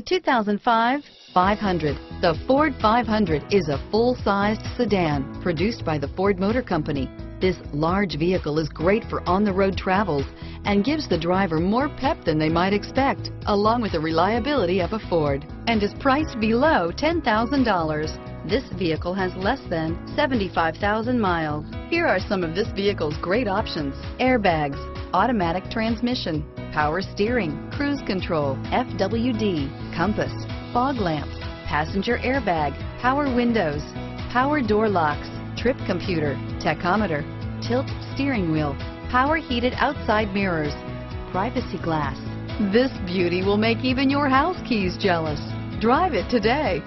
The 2005 500. The Ford 500 is a full-sized sedan produced by the Ford Motor Company. This large vehicle is great for on-the-road travels and gives the driver more pep than they might expect, along with the reliability of a Ford, and is priced below $10,000. This vehicle has less than 75,000 miles. Here are some of this vehicle's great options. Airbags, automatic transmission, power steering, cruise control, FWD, compass, fog lamps, passenger airbag, power windows, power door locks, trip computer, tachometer, tilt steering wheel, power heated outside mirrors, privacy glass. This beauty will make even your house keys jealous. Drive it today.